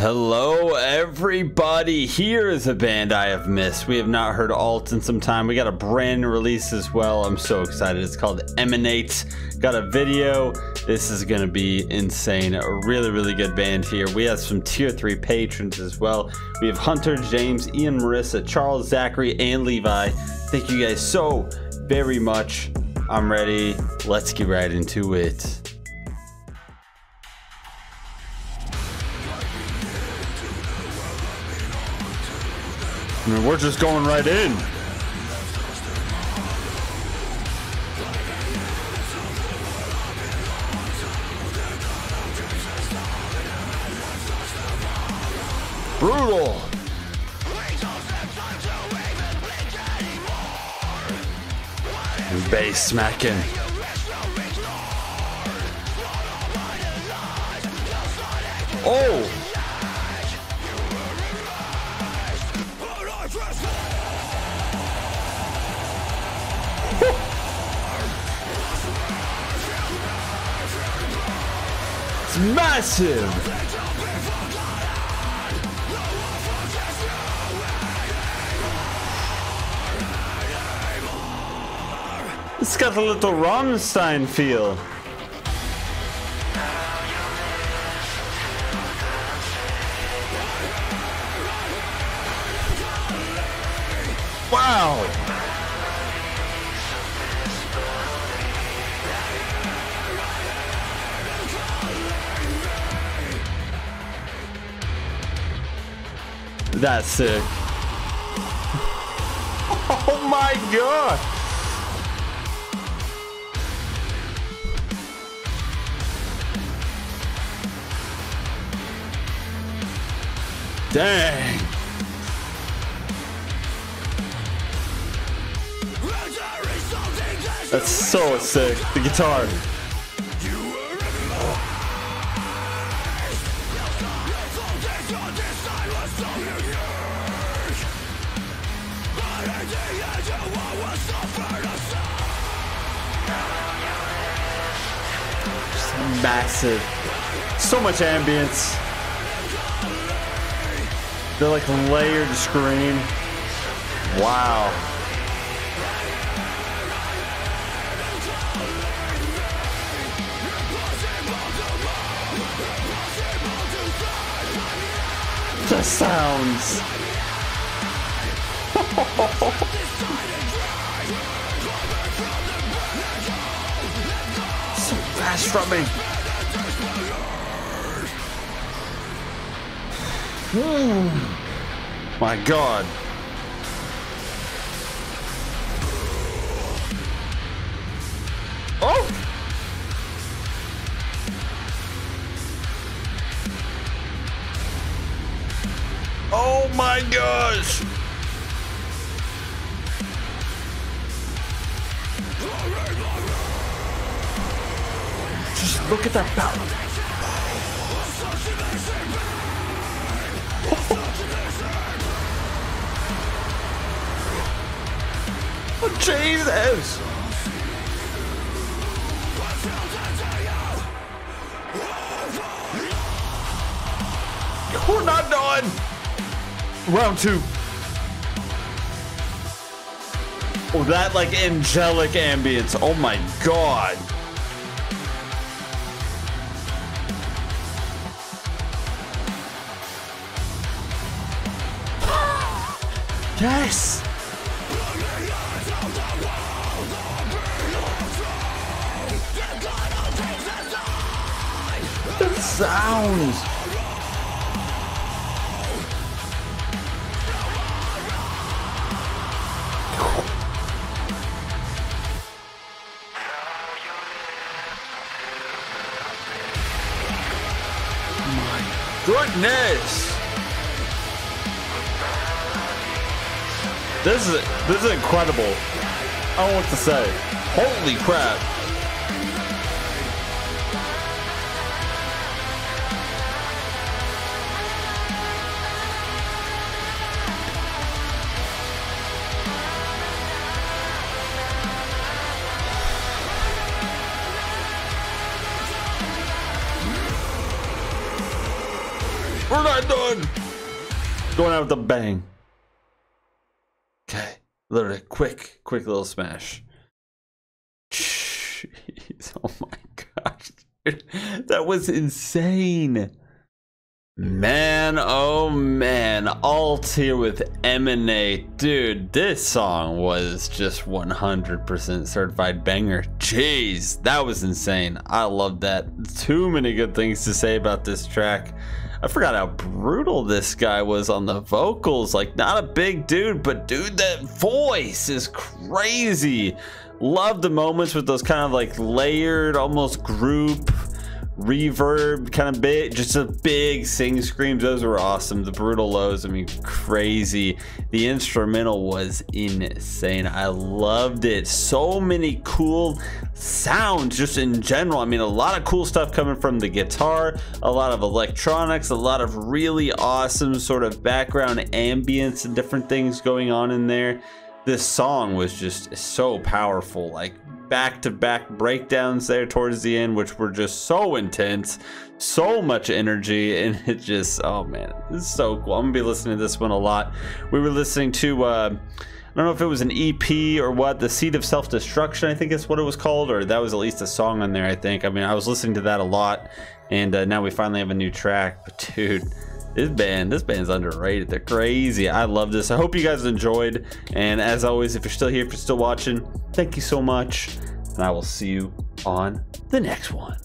Hello, everybody. Here is a band I have missed. We have not heard Allt in some time. We got a brand new release as well. I'm so excited. It's called Emanate. Got a video. This is going to be insane. A really, really good band here. We have some tier three patrons as well. We have Hunter, James, Ian, Marissa, Charles, Zachary, and Levi. Thank you guys so very much. I'm ready. Let's get right into it. I mean, we're just going right in. Brutal. Bass smacking. Oh! Massive! It's got a little Rammstein feel. Wow! That's sick. Oh my god! Dang! That's so sick. The guitar. Massive. So much ambience. They're like layered screen. Wow. The sounds. So fast strumming. My God. Oh! Oh my gosh! Just look at that power. Oh, Jesus! We're not done! Round two. Oh, that like angelic ambience. Oh my god. Yes! The sounds! Goodness! This is this is incredible. I don't know what to say. Holy crap! We're not done. Going out with a bang. Okay. Literally, quick, quick little smash. Jeez. Oh my gosh. That was insane. Man, oh man, Allt here with Emanate. Dude, this song was just 100% certified banger. Jeez, that was insane. I love that. Too many good things to say about this track. I forgot how brutal this guy was on the vocals. Like, not a big dude, but dude, that voice is crazy. Love the moments with those kind of like layered, almost group reverb kind of bit just a big sing screams. Those were awesome. The brutal lows i mean crazy. The instrumental was insane. I loved it. So many cool sounds just in general. I mean a lot of cool stuff coming from the guitar a lot of electronics a lot of really awesome sort of background ambience and different things going on in there. This song was just so powerful like back to back breakdowns there towards the end, which were just so intense, so much energy, and it just, oh man, this is so cool. I'm gonna be listening to this one a lot. We were listening to, uh, I don't know if it was an EP or what, The Seed of Self Destruction, I think is what it was called, or that was at least a song on there, I think. I mean, I was listening to that a lot, and uh, now we finally have a new track, but dude. This band, this band's underrated. They're crazy. I love this. I hope you guys enjoyed. And as always, if you're still here, if you're still watching, thank you so much. And I will see you on the next one.